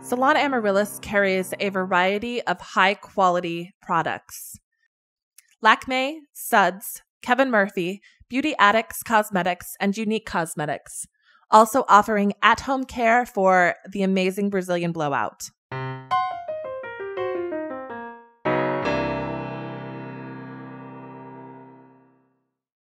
Salon Amaryllis carries a variety of high quality products. Lakme, Sudzz, Kevin Murphy, Beauty Addicts Cosmetics, and Younique Cosmetics, also offering at home care for the amazing Brazilian blowout.